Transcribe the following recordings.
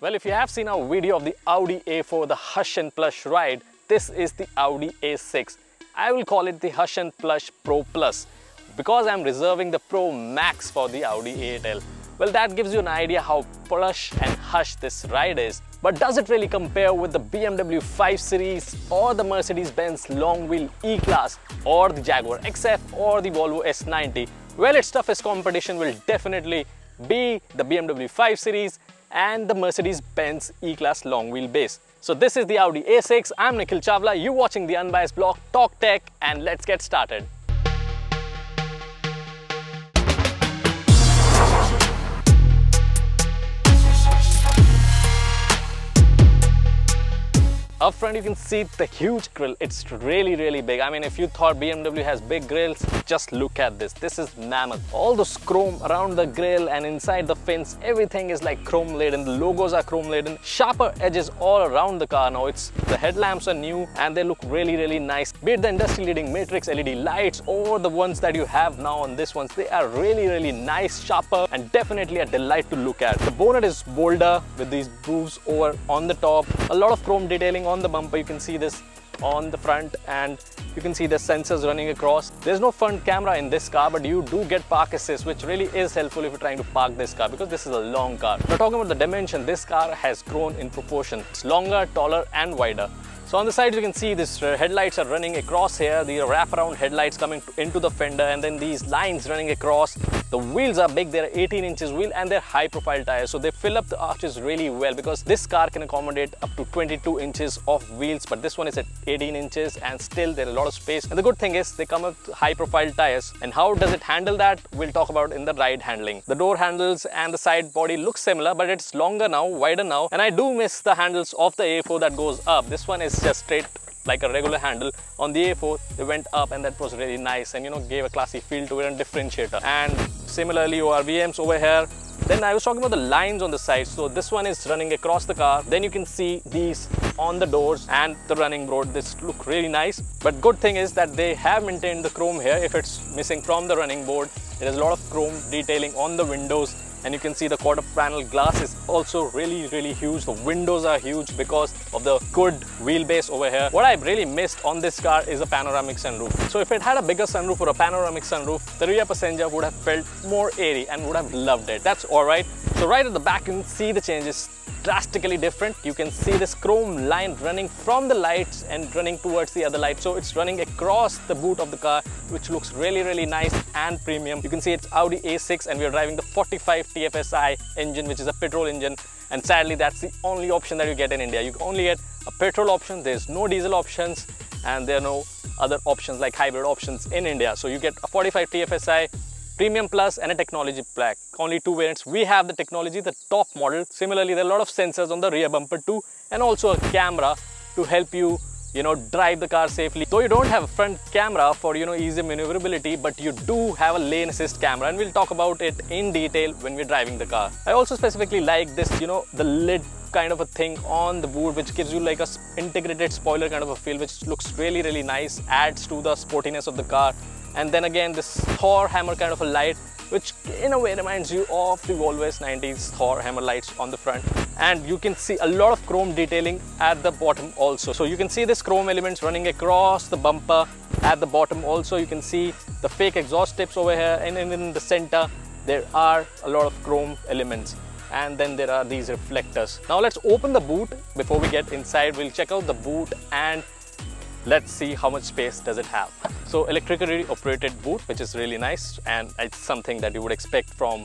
Well, if you have seen our video of the Audi A4, the Hush and Plush ride, this is the Audi A6. I will call it the Hush and Plush Pro Plus because I'm reserving the Pro Max for the Audi A8L. Well, that gives you an idea how plush and hush this ride is. But does it really compare with the BMW 5 Series or the Mercedes-Benz long wheel E-Class or the Jaguar XF or the Volvo S90? Well, its toughest competition will definitely be the BMW 5 Series and the Mercedes-Benz E-Class long wheelbase. So this is the Audi A6. I'm Nikhil Chawla. you're watching the Unbiased Blog Torque Tech and let's get started. Up front you can see the huge grill. It's really really big. I mean if you thought BMW has big grills, just look at this. This is mammoth. All the chrome around the grill and inside the fins, everything is like chrome laden. The logos are chrome laden. Sharper edges all around the car now. It's The headlamps are new and they look really really nice. Be it the industry leading matrix LED lights or the ones that you have now on this ones, they are really really nice, sharper and definitely a delight to look at. The bonnet is bolder with these grooves over on the top. A lot of chrome detailing on the bumper. You can see this on the front and you can see the sensors running across. There's no front camera in this car but you do get park assist which really is helpful if you're trying to park this car because this is a long car. Now talking about the dimension, this car has grown in proportion. It's longer, taller and wider. So on the side you can see these uh, headlights are running across here, the wraparound headlights coming into the fender and then these lines running across. The wheels are big, they're 18 inches wheel and they're high profile tires. So they fill up the arches really well because this car can accommodate up to 22 inches of wheels but this one is at 18 inches and still there's a lot of space. And the good thing is they come with high profile tires. And how does it handle that? We'll talk about in the ride handling. The door handles and the side body look similar but it's longer now, wider now. And I do miss the handles of the A4 that goes up. This one is just straight like a regular handle. On the A4 they went up and that was really nice and you know gave a classy feel to it and differentiator. And similarly your ORVMs over here. Then I was talking about the lines on the side. So this one is running across the car. Then you can see these on the doors and the running board. This look really nice. But good thing is that they have maintained the chrome here. If it's missing from the running board there is a lot of chrome detailing on the windows and you can see the quarter panel glass is also really really huge. The windows are huge because of the good wheelbase over here. What i really missed on this car is a panoramic sunroof. So if it had a bigger sunroof or a panoramic sunroof the rear passenger would have felt more airy and would have loved it. That's all right. So right at the back you can see the changes drastically different. You can see this chrome line running from the lights and running towards the other light. So it's running across the boot of the car, which looks really, really nice and premium. You can see it's Audi A6 and we are driving the 45 TFSI engine, which is a petrol engine. And sadly, that's the only option that you get in India. You only get a petrol option. There's no diesel options and there are no other options like hybrid options in India. So you get a 45 TFSI Premium Plus and a Technology Black. Only two variants. We have the Technology, the top model. Similarly, there are a lot of sensors on the rear bumper too and also a camera to help you you know drive the car safely though you don't have a front camera for you know easy maneuverability but you do have a lane assist camera and we'll talk about it in detail when we're driving the car i also specifically like this you know the lid kind of a thing on the boot which gives you like a integrated spoiler kind of a feel which looks really really nice adds to the sportiness of the car and then again this Thor hammer kind of a light which in a way reminds you of the Volvo S90's Thor hammer lights on the front. And you can see a lot of chrome detailing at the bottom also. So you can see this chrome elements running across the bumper at the bottom also. You can see the fake exhaust tips over here. And in the center there are a lot of chrome elements. And then there are these reflectors. Now let's open the boot. Before we get inside we'll check out the boot and let's see how much space does it have so electrically operated boot which is really nice and it's something that you would expect from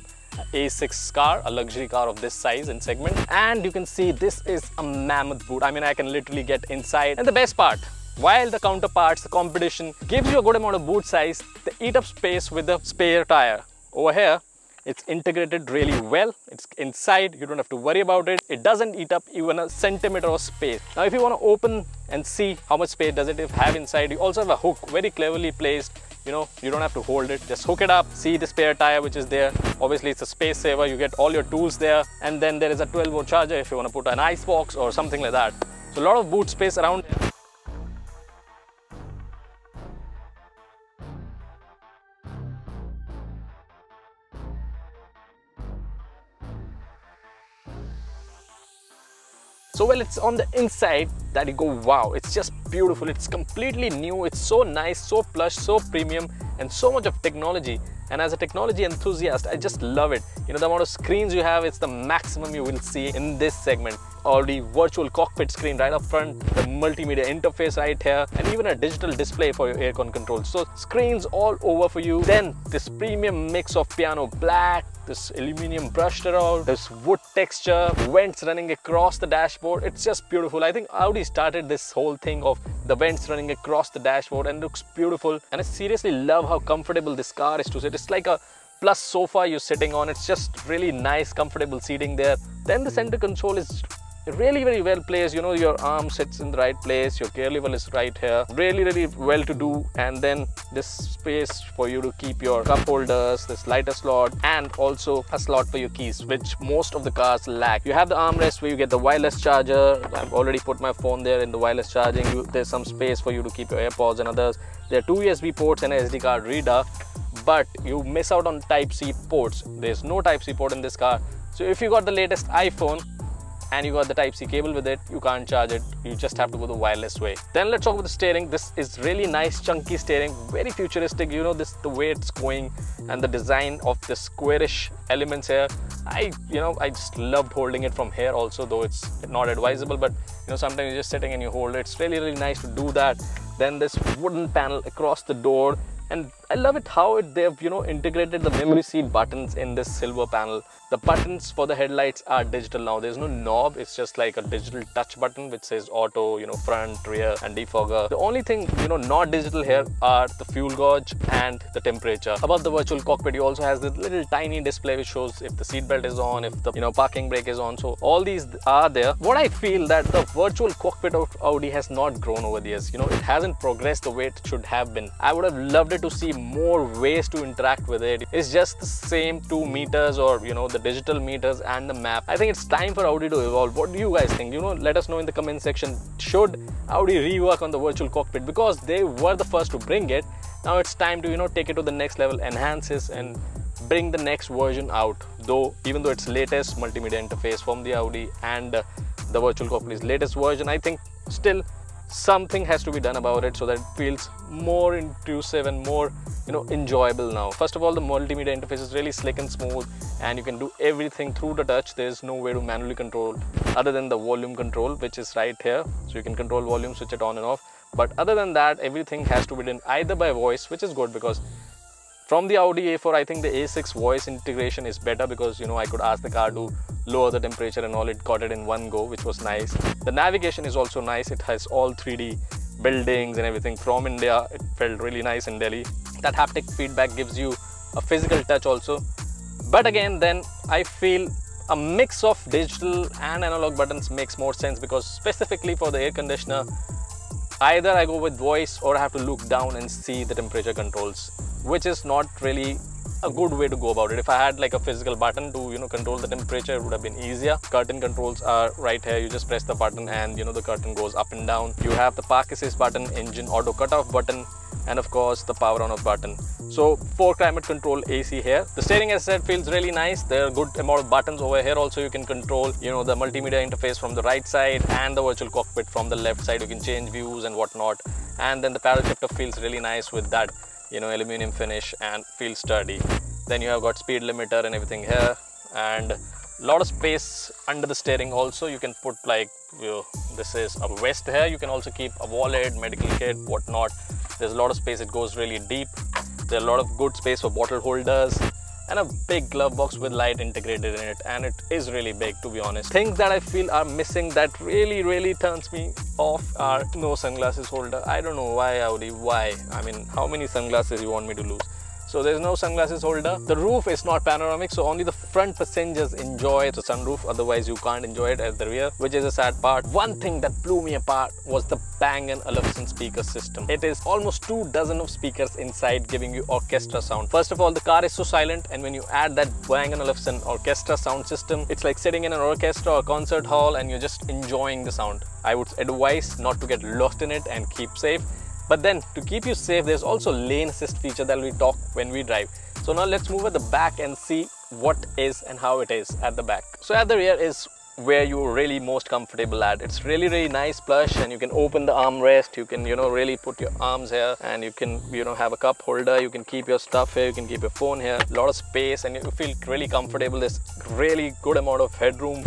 a6 car, a luxury car of this size and segment. And you can see this is a mammoth boot. I mean, I can literally get inside. And the best part, while the counterparts, the competition gives you a good amount of boot size, they eat up space with the spare tire. Over here, it's integrated really well. It's inside, you don't have to worry about it. It doesn't eat up even a centimeter of space. Now, if you want to open and see how much space does it have inside, you also have a hook very cleverly placed. You know, you don't have to hold it, just hook it up, see the spare tire which is there. Obviously, it's a space saver. You get all your tools there. And then there is a 12 volt charger if you want to put an ice box or something like that. So a lot of boot space around well, it's on the inside that you go, wow, it's just beautiful. It's completely new. It's so nice, so plush, so premium, and so much of technology. And as a technology enthusiast, I just love it. You know, the amount of screens you have, it's the maximum you will see in this segment. Already virtual cockpit screen right up front, the multimedia interface right here, and even a digital display for your aircon controls. So screens all over for you. Then this premium mix of piano black, this aluminium brushed around, this wood texture, vents running across the dashboard. It's just beautiful. I think Audi started this whole thing of the vents running across the dashboard and looks beautiful. And I seriously love how comfortable this car is to sit. It's like a plus sofa you're sitting on. It's just really nice, comfortable seating there. Then the center console is really very well placed you know your arm sits in the right place your gear level is right here. Really really well to do and then this space for you to keep your cup holders this lighter slot and also a slot for your keys which most of the cars lack. You have the armrest where you get the wireless charger. I've already put my phone there in the wireless charging. You, there's some space for you to keep your airpods and others. There are two usb ports and a sd card reader but you miss out on type c ports. There's no type c port in this car. So if you got the latest iphone and you got the type C cable with it you can't charge it you just have to go the wireless way. Then let's talk about the steering. This is really nice chunky steering very futuristic. You know this the way it's going and the design of the squarish elements here. I you know I just loved holding it from here also though it's not advisable but you know sometimes you're just sitting and you hold it. It's really really nice to do that. Then this wooden panel across the door and I love it how it, they've you know integrated the memory seat buttons in this silver panel. The buttons for the headlights are digital now. There's no knob. It's just like a digital touch button which says auto, you know, front, rear, and defogger. The only thing you know not digital here are the fuel gauge and the temperature. Above the virtual cockpit, you also has this little tiny display which shows if the seatbelt is on, if the you know parking brake is on. So all these are there. What I feel that the virtual cockpit of Audi has not grown over the years. You know, it hasn't progressed the way it should have been. I would have loved it to see more ways to interact with it. It's just the same two meters or you know the digital meters and the map. I think it's time for Audi to evolve. What do you guys think? You know, let us know in the comment section. Should Audi rework on the virtual cockpit because they were the first to bring it. Now it's time to you know take it to the next level, enhance this and bring the next version out. Though even though it's latest multimedia interface from the Audi and uh, the virtual cockpit's latest version, I think still something has to be done about it so that it feels more intrusive and more you know enjoyable now. First of all the multimedia interface is really slick and smooth and you can do everything through the touch. There's no way to manually control other than the volume control which is right here. So you can control volume switch it on and off. But other than that everything has to be done either by voice which is good because from the Audi A4 I think the A6 voice integration is better because you know I could ask the car to lower the temperature and all it got it in one go which was nice. The navigation is also nice. It has all 3d buildings and everything from india. It felt really nice in delhi. That haptic feedback gives you a physical touch also. But again then i feel a mix of digital and analog buttons makes more sense because specifically for the air conditioner either i go with voice or i have to look down and see the temperature controls which is not really a good way to go about it. If I had like a physical button to, you know, control the temperature, it would have been easier. Curtain controls are right here. You just press the button and, you know, the curtain goes up and down. You have the park assist button, engine auto cutoff button, and of course the power on off button. So for climate control AC here. The steering as I said feels really nice. There are good amount of buttons over here. Also you can control, you know, the multimedia interface from the right side and the virtual cockpit from the left side. You can change views and whatnot. And then the paddle shifter feels really nice with that you know aluminum finish and feels sturdy then you have got speed limiter and everything here. And a lot of space under the steering also you can put like you know, this is a vest here. You can also keep a wallet medical kit whatnot. There's a lot of space. It goes really deep. There's a lot of good space for bottle holders and a big glove box with light integrated in it and it is really big to be honest. Things that i feel are missing that really really turns me off are no sunglasses holder. I don't know why audi. Why? I mean how many sunglasses you want me to lose so there's no sunglasses holder. The roof is not panoramic, so only the front passengers enjoy the sunroof. Otherwise, you can't enjoy it at the rear, which is a sad part. One thing that blew me apart was the Bang & Olufsen speaker system. It is almost two dozen of speakers inside giving you orchestra sound. First of all, the car is so silent and when you add that Bang & Olufsen orchestra sound system, it's like sitting in an orchestra or concert hall and you're just enjoying the sound. I would advise not to get lost in it and keep safe. But then to keep you safe, there's also lane assist feature that we talk when we drive. So now let's move at the back and see what is and how it is at the back. So at the rear is where you're really most comfortable at. It's really, really nice plush and you can open the armrest. You can, you know, really put your arms here and you can, you know, have a cup holder. You can keep your stuff here. You can keep your phone here. A lot of space and you feel really comfortable. There's really good amount of headroom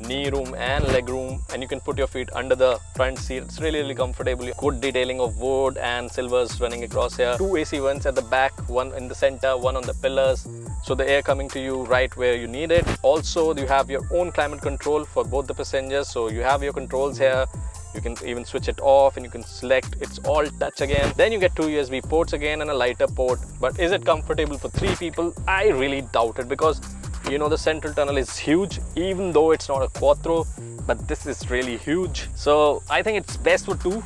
knee room and leg room and you can put your feet under the front seat. It's really really comfortable. Good detailing of wood and silvers running across here. Two ac vents at the back one in the center one on the pillars. So the air coming to you right where you need it. Also you have your own climate control for both the passengers. So you have your controls here. You can even switch it off and you can select it's all touch again. Then you get two usb ports again and a lighter port. But is it comfortable for three people? I really doubt it because you know the central tunnel is huge even though it's not a quattro but this is really huge. So i think it's best for two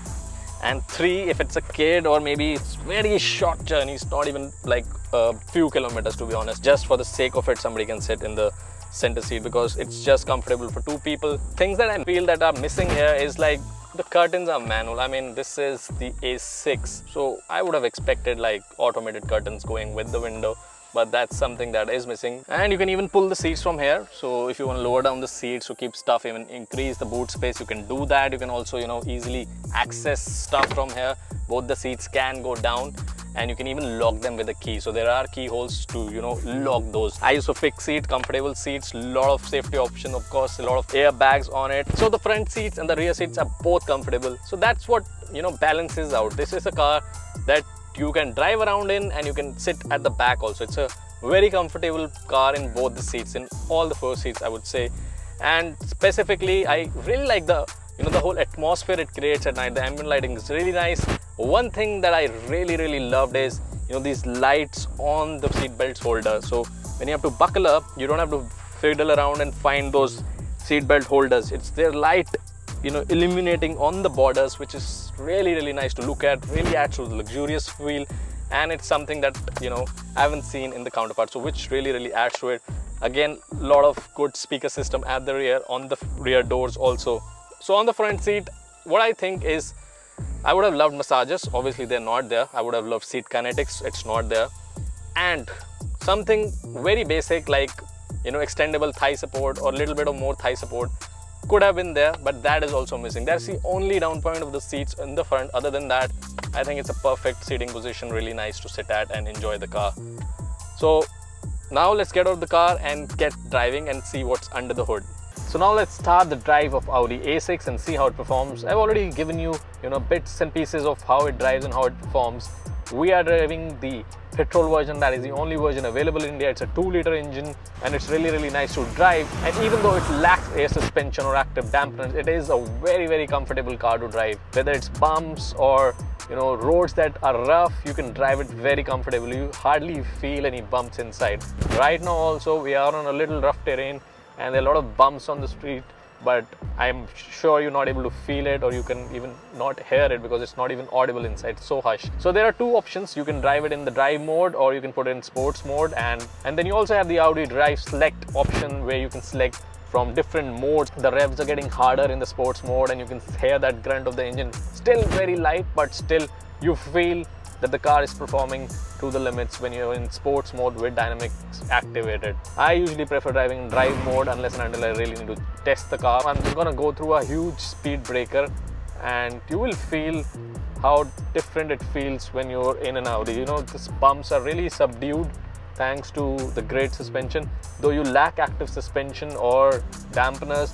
and three if it's a kid or maybe it's very short journeys not even like a few kilometers to be honest just for the sake of it somebody can sit in the center seat because it's just comfortable for two people. Things that i feel that are missing here is like the curtains are manual. I mean this is the a6 so i would have expected like automated curtains going with the window but that's something that is missing. And you can even pull the seats from here. So if you want to lower down the seats to keep stuff even increase the boot space you can do that. You can also you know easily access stuff from here. Both the seats can go down and you can even lock them with a key. So there are keyholes to you know lock those. I use a fixed seat comfortable seats lot of safety option of course a lot of airbags on it. So the front seats and the rear seats are both comfortable. So that's what you know balances out. This is a car that you can drive around in and you can sit at the back also. It's a very comfortable car in both the seats in all the four seats i would say. And specifically i really like the you know the whole atmosphere it creates at night. The ambient lighting is really nice. One thing that i really really loved is you know these lights on the seat belts holder. So when you have to buckle up you don't have to fiddle around and find those seat belt holders. It's their light you know illuminating on the borders which is really really nice to look at. Really adds to the luxurious feel. And it's something that you know I haven't seen in the counterpart. So which really really adds to it. Again a lot of good speaker system at the rear on the rear doors also. So on the front seat what I think is I would have loved massages. Obviously they're not there. I would have loved seat kinetics. It's not there. And something very basic like you know extendable thigh support or a little bit of more thigh support could have been there but that is also missing that's the only down point of the seats in the front other than that i think it's a perfect seating position really nice to sit at and enjoy the car so now let's get out of the car and get driving and see what's under the hood so now let's start the drive of Audi A6 and see how it performs. I've already given you, you know, bits and pieces of how it drives and how it performs. We are driving the petrol version that is the only version available in India. It's a 2 liter engine and it's really really nice to drive. And even though it lacks air suspension or active dampeners it is a very very comfortable car to drive. Whether it's bumps or you know roads that are rough you can drive it very comfortably. You hardly feel any bumps inside. Right now also we are on a little rough terrain and there are a lot of bumps on the street but I'm sure you're not able to feel it or you can even not hear it because it's not even audible inside, it's so hushed. So there are two options, you can drive it in the drive mode or you can put it in sports mode and, and then you also have the Audi Drive Select option where you can select from different modes. The revs are getting harder in the sports mode and you can hear that grunt of the engine. Still very light but still you feel that the car is performing to the limits when you're in sports mode with dynamics activated. I usually prefer driving in drive mode unless and until I really need to test the car. I'm gonna go through a huge speed breaker and you will feel how different it feels when you're in an Audi. You know, the bumps are really subdued thanks to the great suspension. Though you lack active suspension or dampeners,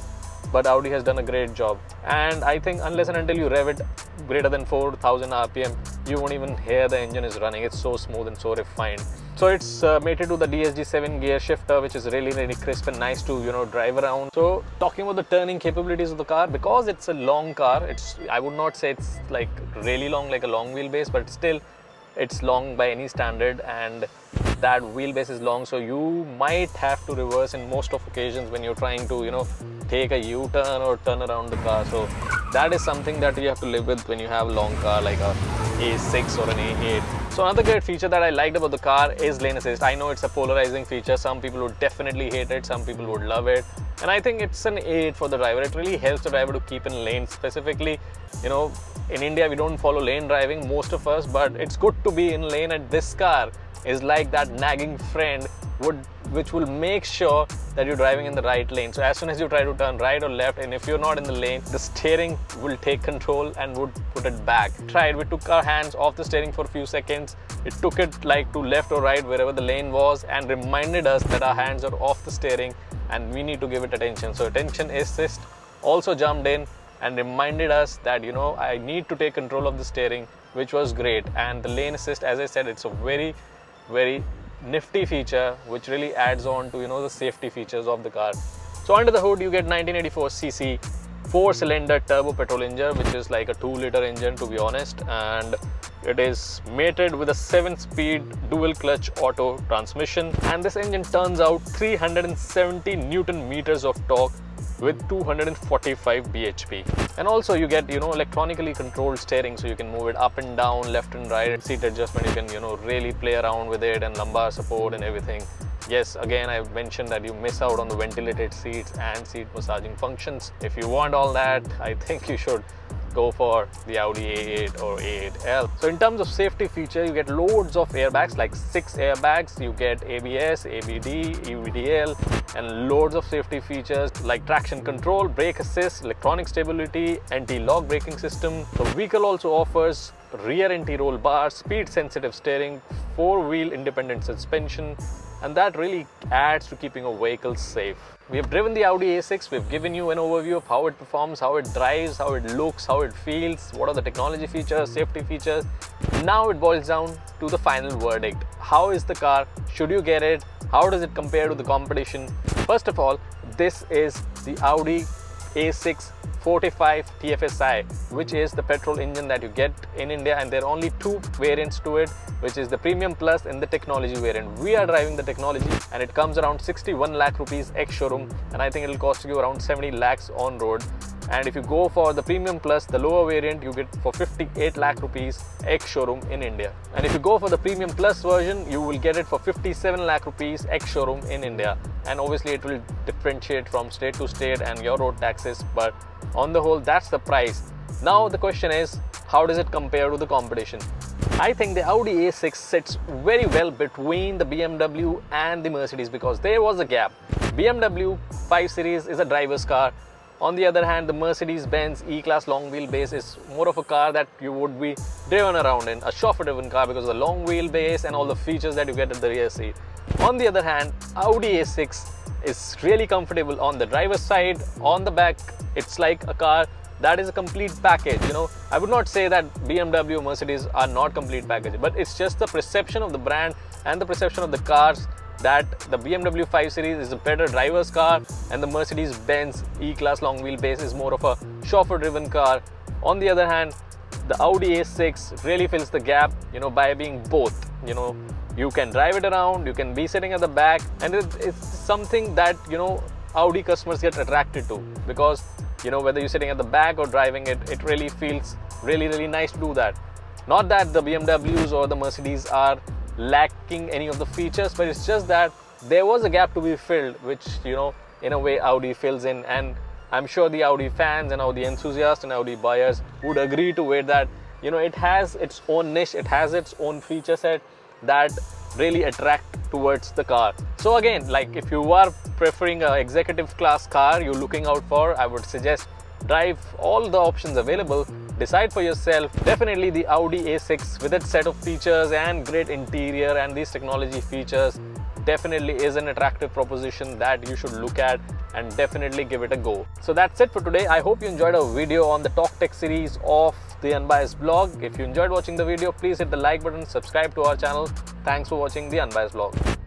but Audi has done a great job. And I think unless and until you rev it greater than 4000 RPM, you won't even hear the engine is running. It's so smooth and so refined. So it's uh, mated to the DSG 7 gear shifter, which is really, really crisp and nice to, you know, drive around. So talking about the turning capabilities of the car, because it's a long car, it's, I would not say it's like really long, like a long wheelbase, but still it's long by any standard and that wheelbase is long so you might have to reverse in most of occasions when you're trying to you know take a u-turn or turn around the car. So that is something that you have to live with when you have a long car like a a6 or an a8 so another great feature that i liked about the car is lane assist. I know it's a polarizing feature. Some people would definitely hate it. Some people would love it. And i think it's an aid for the driver. It really helps the driver to keep in lane specifically. You know in India we don't follow lane driving most of us but it's good to be in lane and this car is like that nagging friend would which will make sure that you're driving in the right lane. So as soon as you try to turn right or left, and if you're not in the lane, the steering will take control and would put it back. Tried, we took our hands off the steering for a few seconds. It took it like to left or right, wherever the lane was, and reminded us that our hands are off the steering and we need to give it attention. So attention assist also jumped in and reminded us that you know I need to take control of the steering which was great. And the lane assist as I said it's a very very nifty feature which really adds on to you know the safety features of the car. So under the hood you get 1984 cc four cylinder turbo petrol engine which is like a two liter engine to be honest. And it is mated with a 7 speed dual clutch auto transmission. And this engine turns out 370 newton meters of torque with 245 bhp and also you get you know electronically controlled steering so you can move it up and down left and right. Seat adjustment you can you know really play around with it and lumbar support and everything. Yes again i mentioned that you miss out on the ventilated seats and seat massaging functions. If you want all that i think you should go for the Audi A8 or A8L. So in terms of safety feature, you get loads of airbags, like six airbags. You get ABS, ABD, EVDL, and loads of safety features like traction control, brake assist, electronic stability, anti-lock braking system. The vehicle also offers rear anti-roll bars, speed sensitive steering, four-wheel independent suspension, and that really adds to keeping a vehicle safe. We have driven the Audi A6, we've given you an overview of how it performs, how it drives, how it looks, how it feels, what are the technology features, safety features. Now it boils down to the final verdict. How is the car? Should you get it? How does it compare to the competition? First of all, this is the Audi A6 45 TFSI, which is the petrol engine that you get in India, and there are only two variants to it, which is the Premium Plus and the Technology variant. We are driving the Technology, and it comes around 61 lakh rupees ex showroom, and I think it'll cost you around 70 lakhs on road and if you go for the premium plus the lower variant you get for 58 lakh rupees ex showroom in India. And if you go for the premium plus version you will get it for 57 lakh rupees ex showroom in India. And obviously it will differentiate from state to state and your road taxes. But on the whole that's the price. Now the question is how does it compare to the competition? I think the Audi A6 sits very well between the BMW and the Mercedes because there was a gap. BMW 5 Series is a driver's car on the other hand, the Mercedes-Benz E-Class long wheelbase is more of a car that you would be driven around in, a chauffeur-driven car because of the long wheelbase and all the features that you get at the rear seat. On the other hand, Audi A6 is really comfortable on the driver's side, on the back, it's like a car that is a complete package you know i would not say that bmw mercedes are not complete package but it's just the perception of the brand and the perception of the cars that the BMW 5 Series is a better driver's car and the Mercedes-Benz E-Class long wheelbase is more of a chauffeur-driven car. On the other hand, the Audi A6 really fills the gap, you know, by being both. You know, you can drive it around, you can be sitting at the back, and it, it's something that you know Audi customers get attracted to because you know whether you're sitting at the back or driving it, it really feels really really nice to do that. Not that the BMWs or the Mercedes are lacking any of the features but it's just that there was a gap to be filled which you know in a way Audi fills in. And I'm sure the Audi fans and Audi enthusiasts and Audi buyers would agree to it that you know it has its own niche it has its own feature set that really attract towards the car. So again like if you are preferring an executive class car you're looking out for I would suggest drive all the options available decide for yourself definitely the Audi A6 with its set of features and great interior and these technology features definitely is an attractive proposition that you should look at and definitely give it a go. So that's it for today. I hope you enjoyed our video on the Torque Tech series of the Unbiased blog. If you enjoyed watching the video, please hit the like button, subscribe to our channel. Thanks for watching the Unbiased blog.